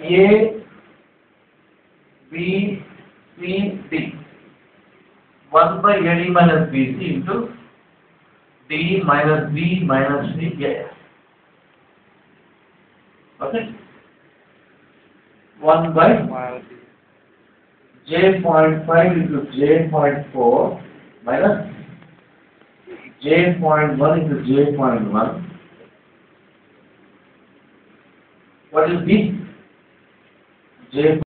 A, B, C, D. 1 by AD minus BC into D minus B minus C A. Okay? 1 by J point 5 into J point 4 minus J point 1 into J point 1. What is B? যে